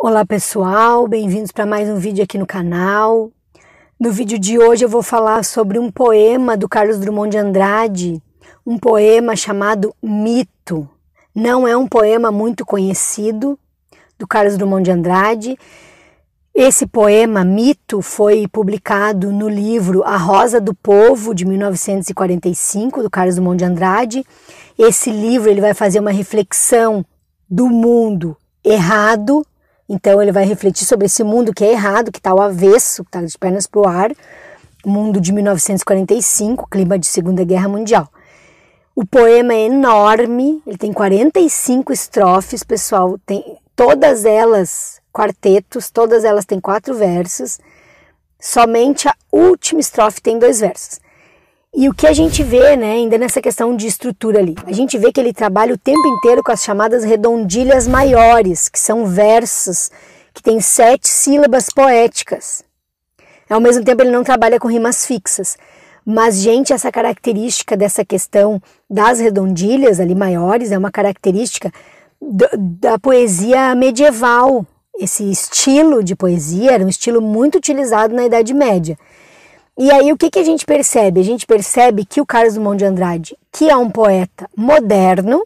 Olá pessoal, bem-vindos para mais um vídeo aqui no canal. No vídeo de hoje eu vou falar sobre um poema do Carlos Drummond de Andrade, um poema chamado Mito. Não é um poema muito conhecido do Carlos Drummond de Andrade. Esse poema Mito foi publicado no livro A Rosa do Povo de 1945 do Carlos Drummond de Andrade. Esse livro ele vai fazer uma reflexão do mundo errado então ele vai refletir sobre esse mundo que é errado, que está ao avesso, que está de pernas para o ar, mundo de 1945, clima de Segunda Guerra Mundial. O poema é enorme, ele tem 45 estrofes, pessoal, tem todas elas quartetos, todas elas têm quatro versos. Somente a última estrofe tem dois versos. E o que a gente vê, né, ainda nessa questão de estrutura ali, a gente vê que ele trabalha o tempo inteiro com as chamadas redondilhas maiores, que são versos que têm sete sílabas poéticas. Ao mesmo tempo, ele não trabalha com rimas fixas. Mas, gente, essa característica dessa questão das redondilhas ali maiores é uma característica da poesia medieval. Esse estilo de poesia era um estilo muito utilizado na Idade Média. E aí o que, que a gente percebe? A gente percebe que o Carlos Drummond de Andrade, que é um poeta moderno,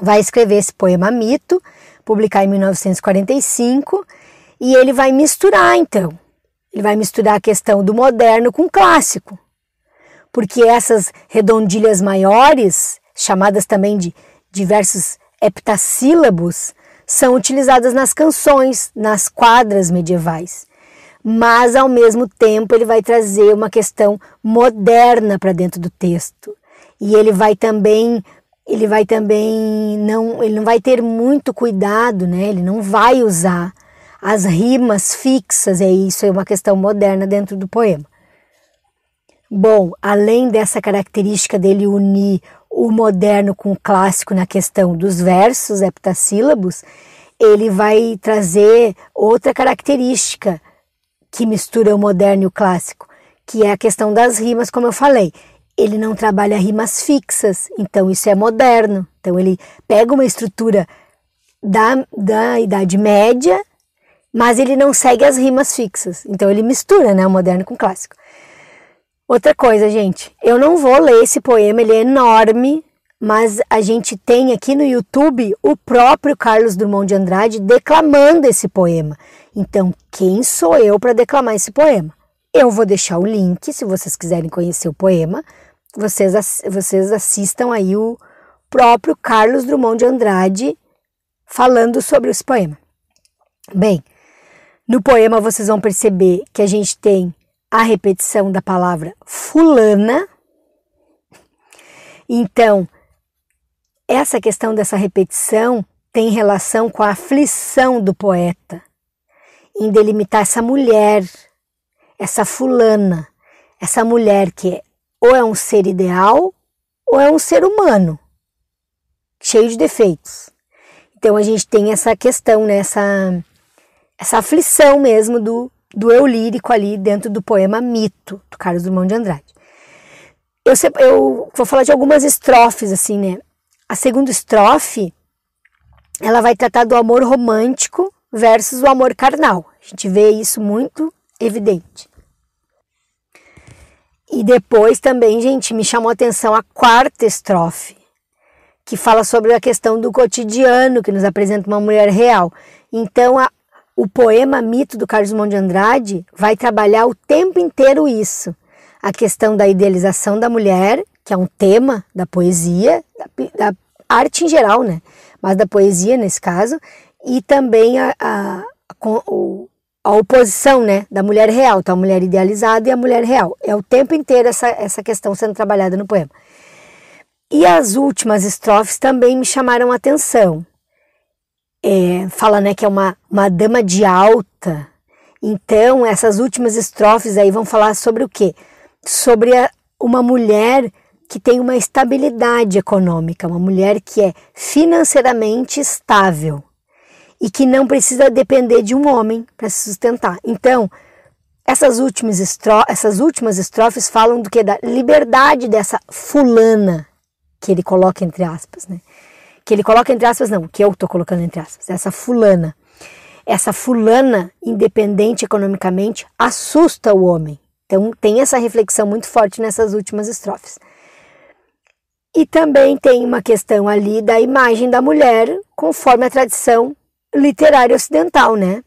vai escrever esse poema Mito, publicar em 1945, e ele vai misturar então. Ele vai misturar a questão do moderno com o clássico. Porque essas redondilhas maiores, chamadas também de diversos heptassílabos, são utilizadas nas canções, nas quadras medievais mas ao mesmo tempo ele vai trazer uma questão moderna para dentro do texto. E ele vai também ele vai também não ele não vai ter muito cuidado, né? Ele não vai usar as rimas fixas, é isso, é uma questão moderna dentro do poema. Bom, além dessa característica dele unir o moderno com o clássico na questão dos versos heptassílabos, ele vai trazer outra característica que mistura o moderno e o clássico, que é a questão das rimas, como eu falei. Ele não trabalha rimas fixas, então isso é moderno. Então ele pega uma estrutura da, da Idade Média, mas ele não segue as rimas fixas. Então ele mistura né, o moderno com o clássico. Outra coisa, gente, eu não vou ler esse poema, ele é enorme, mas a gente tem aqui no YouTube o próprio Carlos Drummond de Andrade declamando esse poema. Então, quem sou eu para declamar esse poema? Eu vou deixar o link, se vocês quiserem conhecer o poema, vocês, vocês assistam aí o próprio Carlos Drummond de Andrade falando sobre esse poema. Bem, no poema vocês vão perceber que a gente tem a repetição da palavra fulana. Então, essa questão dessa repetição tem relação com a aflição do poeta em delimitar essa mulher, essa fulana, essa mulher que é, ou é um ser ideal ou é um ser humano, cheio de defeitos. Então a gente tem essa questão, né, essa, essa aflição mesmo do, do eu lírico ali dentro do poema Mito, do Carlos Drummond de Andrade. Eu, eu vou falar de algumas estrofes, assim, né? A segunda estrofe, ela vai tratar do amor romântico versus o amor carnal. A gente vê isso muito evidente. E depois também, gente, me chamou a atenção a quarta estrofe, que fala sobre a questão do cotidiano, que nos apresenta uma mulher real. Então, a, o poema Mito do Carlos Drummond de Andrade vai trabalhar o tempo inteiro isso. A questão da idealização da mulher, que é um tema da poesia, da, da arte em geral, né? Mas da poesia nesse caso, e também a, a, a, oposição, né? Da mulher real, então a mulher idealizada e a mulher real. É o tempo inteiro essa, essa questão sendo trabalhada no poema. E as últimas estrofes também me chamaram a atenção. É, fala né, que é uma, uma dama de alta. Então, essas últimas estrofes aí vão falar sobre o quê? Sobre a, uma mulher que tem uma estabilidade econômica, uma mulher que é financeiramente estável e que não precisa depender de um homem para se sustentar. Então, essas últimas, estro essas últimas estrofes falam do que da liberdade dessa fulana que ele coloca entre aspas, né? Que ele coloca entre aspas não, que eu estou colocando entre aspas, essa fulana. essa fulana, independente economicamente, assusta o homem. Então tem essa reflexão muito forte nessas últimas estrofes. E também tem uma questão ali da imagem da mulher conforme a tradição literária ocidental, né?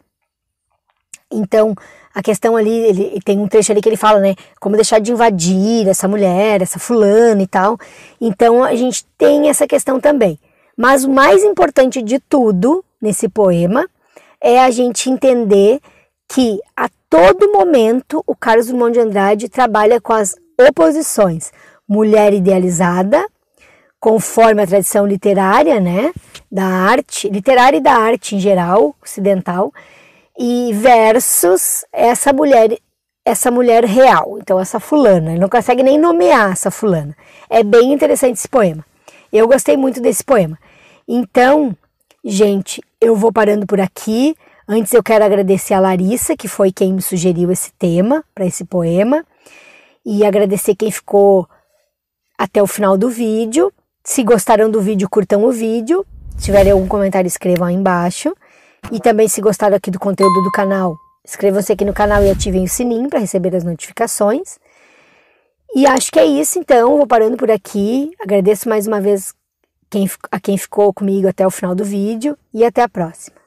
Então, a questão ali, ele tem um trecho ali que ele fala, né, como deixar de invadir essa mulher, essa fulana e tal. Então, a gente tem essa questão também. Mas o mais importante de tudo nesse poema é a gente entender que a todo momento o Carlos Drummond de Andrade trabalha com as oposições. Mulher idealizada, conforme a tradição literária, né, da arte, literária e da arte em geral, ocidental, e versus essa mulher, essa mulher real, então essa fulana, ele não consegue nem nomear essa fulana. É bem interessante esse poema. Eu gostei muito desse poema. Então, gente, eu vou parando por aqui. Antes eu quero agradecer a Larissa, que foi quem me sugeriu esse tema para esse poema, e agradecer quem ficou até o final do vídeo. Se gostaram do vídeo, curtam o vídeo. Se tiverem algum comentário, escrevam aí embaixo. E também, se gostaram aqui do conteúdo do canal, inscrevam-se aqui no canal e ativem o sininho para receber as notificações. E acho que é isso, então. Vou parando por aqui. Agradeço mais uma vez quem, a quem ficou comigo até o final do vídeo e até a próxima.